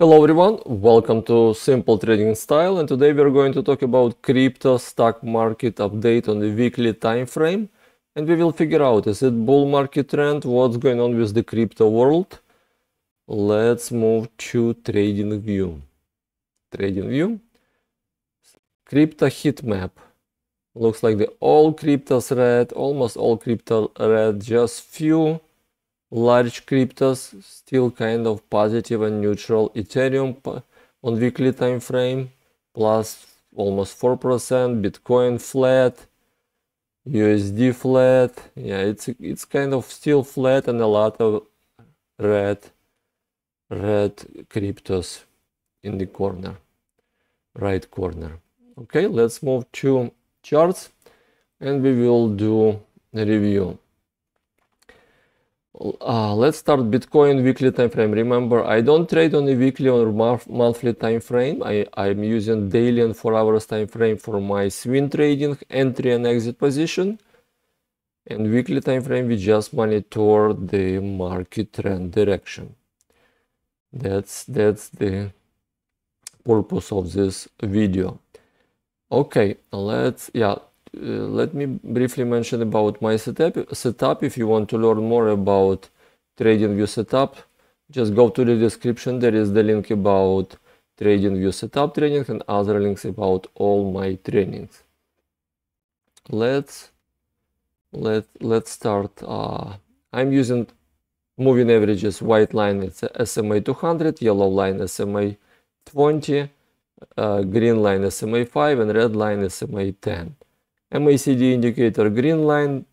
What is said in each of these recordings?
Hello everyone, welcome to Simple Trading Style and today we're going to talk about crypto stock market update on the weekly time frame and we will figure out is it bull market trend, what's going on with the crypto world. Let's move to TradingView. Trading view. Crypto heat map. Looks like the all cryptos red, almost all crypto red, just few large cryptos still kind of positive and neutral. Ethereum on weekly time frame plus almost 4% bitcoin flat. Usd flat. Yeah it's it's kind of still flat and a lot of red red cryptos in the corner right corner. Okay let's move to charts and we will do a review uh, let's start Bitcoin weekly time frame. Remember, I don't trade on a weekly or monthly time frame. I, I'm using daily and 4 hours time frame for my swing trading, entry and exit position. And weekly time frame, we just monitor the market trend direction. That's, that's the purpose of this video. Okay, let's, yeah, let me briefly mention about my setup. Setup. If you want to learn more about TradingView setup, just go to the description. There is the link about TradingView setup training and other links about all my trainings. Let's let let's start. Uh, I'm using moving averages. White line it's SMA 200, yellow line SMA 20, uh, green line SMA 5, and red line SMA 10. MACD indicator green line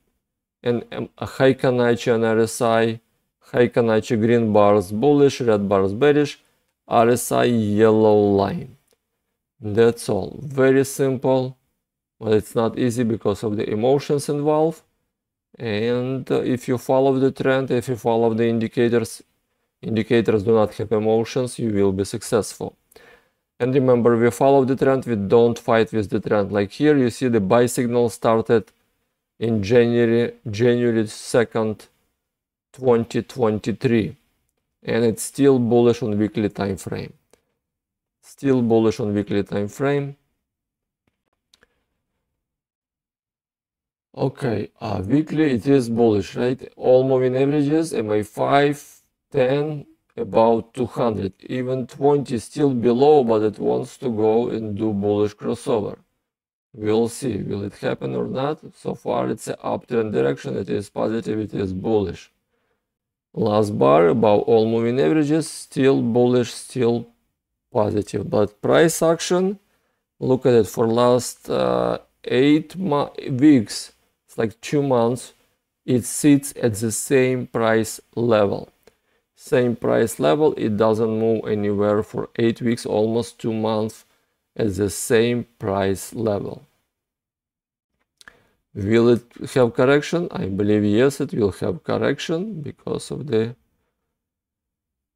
and a Heikin-Ashi on RSI, Heikin-Ashi green bars bullish, red bars bearish, RSI yellow line. That's all. Very simple, but it's not easy because of the emotions involved. And uh, if you follow the trend, if you follow the indicators, indicators do not have emotions, you will be successful. And remember, we follow the trend, we don't fight with the trend. Like here, you see the buy signal started in January, January 2nd, 2023. And it's still bullish on weekly time frame. Still bullish on weekly time frame. Okay, uh, weekly it is bullish, right? All moving averages, MA5, 10, about 200 even 20 still below but it wants to go and do bullish crossover. We'll see. Will it happen or not? So far it's an uptrend direction. It is positive it is bullish. Last bar above all moving averages still bullish still positive. But price action look at it. For last uh, eight weeks it's like two months it sits at the same price level same price level. It doesn't move anywhere for eight weeks almost two months at the same price level. Will it have correction? I believe yes it will have correction because of the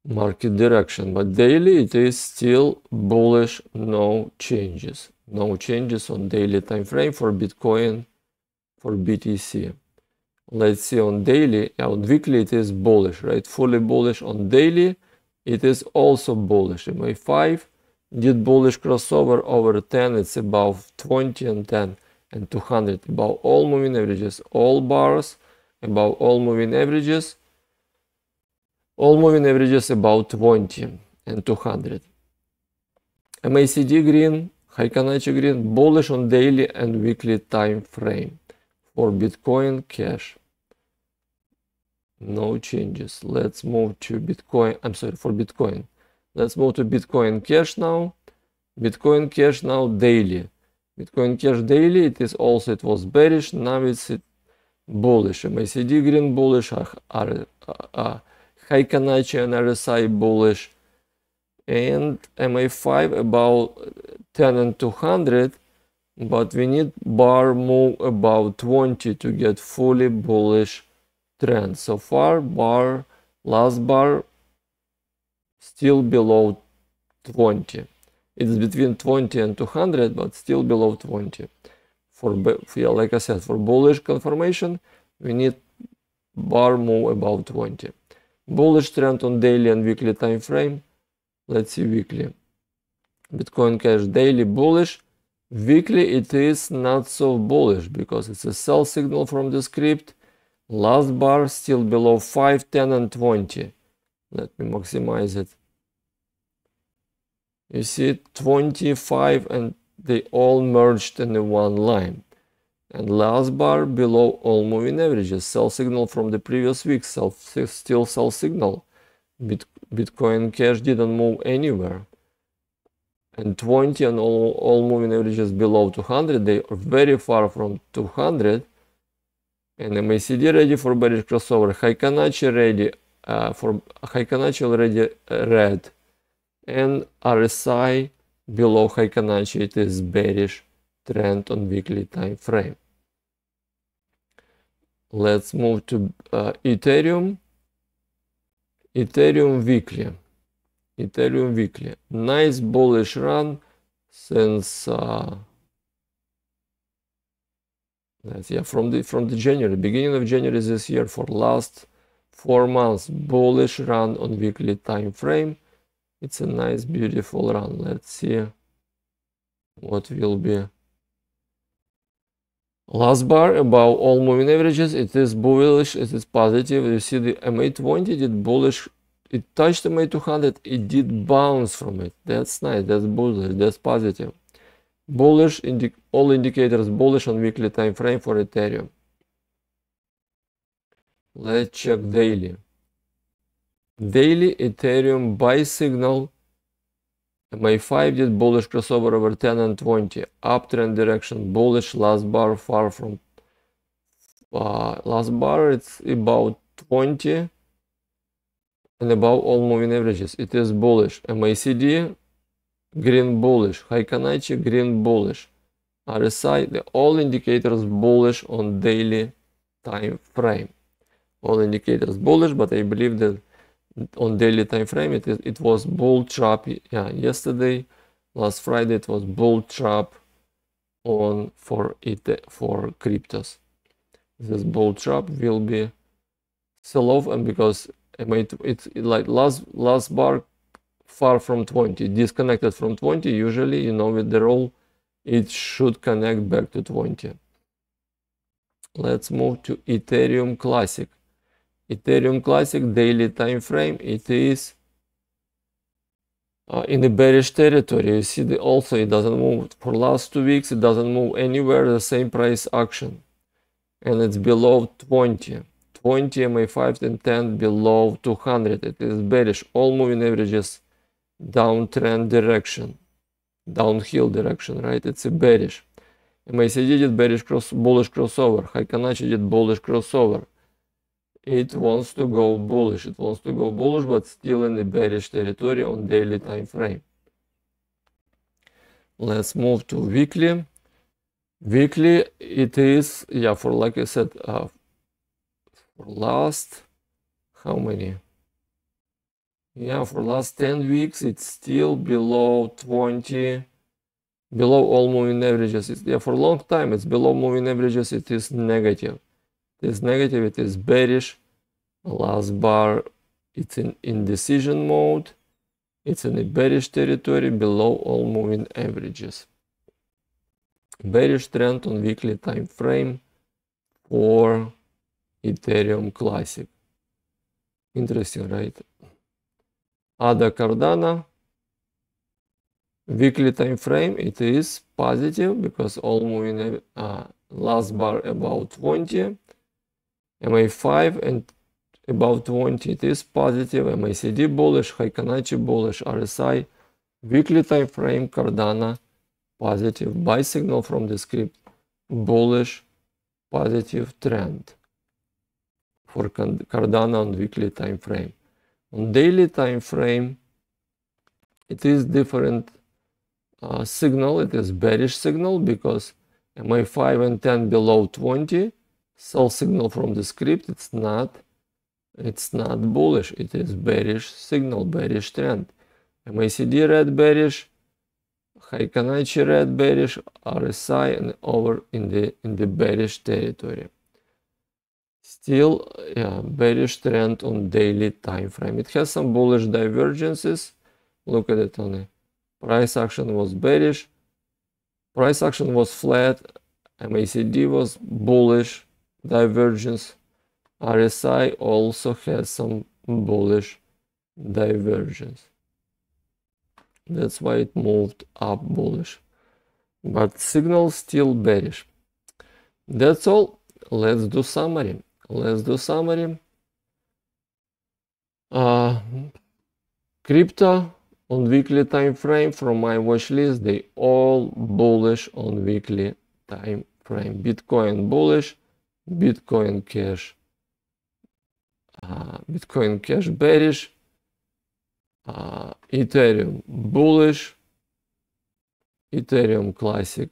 market direction but daily it is still bullish no changes. No changes on daily time frame for bitcoin for btc let's see on daily on weekly it is bullish right? Fully bullish on daily it is also bullish. Ma5 did bullish crossover over 10 it's above 20 and 10 and 200 above all moving averages all bars above all moving averages all moving averages about 20 and 200 macd green Heikin-Ashi green bullish on daily and weekly time frame for bitcoin cash no changes. Let's move to bitcoin. I'm sorry for bitcoin. Let's move to bitcoin cash now. Bitcoin cash now daily. Bitcoin cash daily it is also it was bearish. Now it's bullish. Macd green bullish. Uh, uh, uh, Heikin-Ashi and rsi bullish. And ma5 about 10 and 200 but we need bar move about 20 to get fully bullish trend so far bar last bar still below 20 it's between 20 and 200 but still below 20 for yeah, like i said for bullish confirmation we need bar move above 20 bullish trend on daily and weekly time frame let's see weekly. Bitcoin Cash daily bullish. Weekly it is not so bullish because it's a sell signal from the script. Last bar still below 5, 10 and 20. Let me maximize it. You see 25 and they all merged in one line. And last bar below all moving averages. Sell signal from the previous week. Sell, still sell signal. Bit, Bitcoin Cash didn't move anywhere. And 20 and all, all moving averages below 200. They are very far from 200. And MACD ready for bearish crossover. Heikin-Ashi ready uh, for Heikin-Ashi already red. And RSI below Heikin-Ashi it is bearish trend on weekly time frame. Let's move to uh, Ethereum. Ethereum weekly. Ethereum weekly. Nice bullish run since uh, that's yeah from the from the January beginning of January this year for last four months bullish run on weekly time frame. It's a nice beautiful run. Let's see what will be Last bar above all moving averages, it is bullish, it is positive. You see the MA20 did bullish, it touched MA200, it did bounce from it. That's nice, that's bullish, that's positive. Bullish, indi all indicators bullish on weekly time frame for Ethereum. Let's check daily. Daily Ethereum buy signal MA5 did bullish crossover over 10 and 20. Uptrend direction bullish. Last bar far from uh, last bar. It's about 20 and above all moving averages. It is bullish. MACD green bullish. Heikin-Ashi green bullish. RSI the all indicators bullish on daily time frame. All indicators bullish, but I believe that on daily time frame it, it was bull trap yeah yesterday last friday it was bull trap on for it for cryptos this bull trap will be sell off and because it, it's like last last bar far from 20 disconnected from 20 usually you know with the roll it should connect back to 20 let's move to ethereum classic Ethereum Classic daily time frame, it is uh, in the bearish territory. You see, the, also it doesn't move for last two weeks. It doesn't move anywhere. The same price action, and it's below 20. 20 MA5 and 10 below 200. It is bearish. All moving averages downtrend direction, downhill direction, right? It's a bearish. MACD did bearish cross, bullish crossover. Heikin-Ashi did bullish crossover it wants to go bullish. It wants to go bullish, but still in the bearish territory on daily time frame. Let's move to weekly. Weekly, it is, yeah, for like I said, uh, for last, how many? Yeah, for last 10 weeks, it's still below 20, below all moving averages. It's, yeah, for a long time, it's below moving averages, it is negative. It is negative, it is bearish. Last bar, it's in indecision mode. It's in a bearish territory below all moving averages. Bearish trend on weekly time frame for Ethereum Classic. Interesting, right? ADA Cardano weekly time frame it is positive because all moving uh, last bar about 20 MA5 and about 20 it is positive, MACD bullish, Heikin-Ashi bullish, RSI, weekly time frame, Cardano positive, buy signal from the script, bullish, positive trend for Cardano on weekly time frame. On daily time frame, it is different uh, signal, it is bearish signal because MA5 and 10 below 20 sell signal from the script. It's not it's not bullish. It is bearish signal bearish trend. MACD red bearish Heikin-Ashi red bearish RSI and over in the in the bearish territory still yeah bearish trend on daily time frame it has some bullish divergences. Look at it on the price action was bearish. Price action was flat. MACD was bullish. Divergence. RSI also has some bullish divergence. That's why it moved up bullish. But signal still bearish. That's all. Let's do summary let's do summary. Uh, crypto on weekly time frame from my watch list they all bullish on weekly time frame. Bitcoin bullish bitcoin cash uh, bitcoin cash bearish uh, ethereum bullish ethereum classic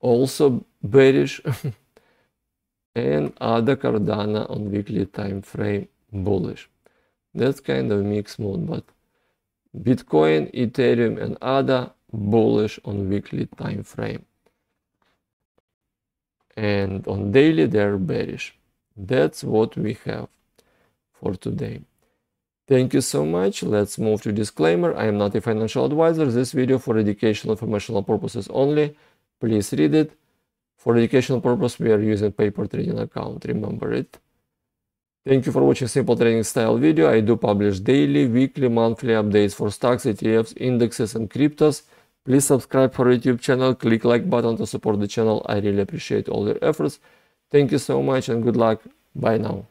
also bearish and ADA Cardano on weekly time frame bullish that's kind of mixed mood but Bitcoin, Ethereum and ADA bullish on weekly time frame. And on daily they're bearish. That's what we have for today. Thank you so much. Let's move to disclaimer. I am not a financial advisor. This video for educational informational purposes only. Please read it. For educational purpose, we are using paper trading account. Remember it. Thank you for watching simple trading style video. I do publish daily, weekly, monthly updates for stocks, ETFs, indexes and cryptos. Please subscribe for YouTube channel, click like button to support the channel. I really appreciate all your efforts. Thank you so much and good luck. Bye now.